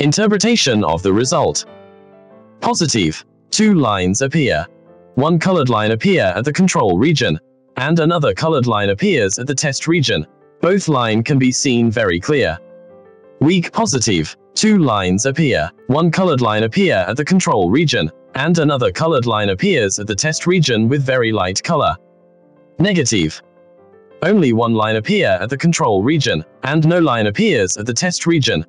Interpretation of the result. Positive. Two lines appear. One colored line appear at the control region, and another colored line appears at the test region. Both line can be seen very clear. Weak positive. Two lines appear. One colored line appear at the control region, and another colored line appears at the test region with very light color. Negative. Only one line appear at the control region, and no line appears at the test region.